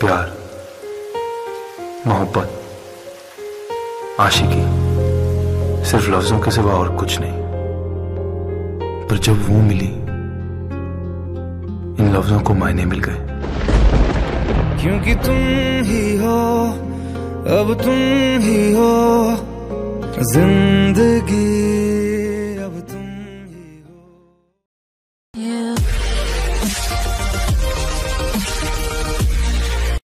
प्यार, मोहब्बत, आशिकी, सिर्फ़ लफ्जों के सिवा और कुछ नहीं। पर जब वो मिली, इन लफ्जों को मायने मिल गए। क्योंकि तुम ही हो, अब तुम ही हो, ज़िंदगी